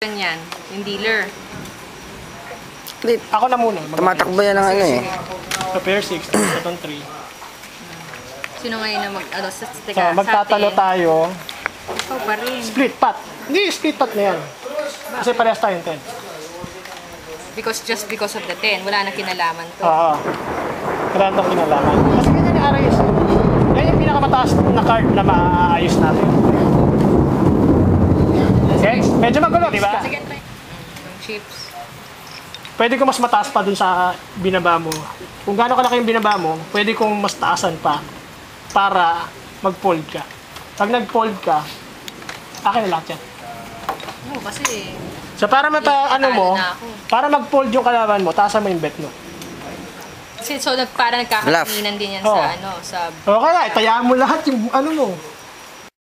Ganyan, yung dealer. Hindi, Ako na muna. Tumatakbo yan ng ano eh. Sa pair 6, button 3. Sino ngayon na mag, ano, sa, So, teka, magtatalo sa atin. tayo. Ikaw pa rin. Split pot. Hindi, split pot na yan. Kasi parehas tayong 10. Because, just because of the 10, wala na kinalaman to. Oo. Wala nang kinalaman. Kasi ganyan yung RIS. Yan yung pinakamataas na card na maaayos natin. Medyo magulo, di ba? Sige. Yung chips. Pwede ko mas mataas pa dun sa binaba mo. Kung gaano kalaki yung binaba mo, pwede kong mas taasan pa para mag-fold ka. Pag nag-fold ka, akin na lahat yan. Oo, kasi So para mata ano mo, para mag-fold yung kalaban mo, taasan mo yung bet mo. Kasi so nag, parang nagkakakinan din yan Oo. sa ano, sa O kaya, itayaan mo lahat yung ano mo.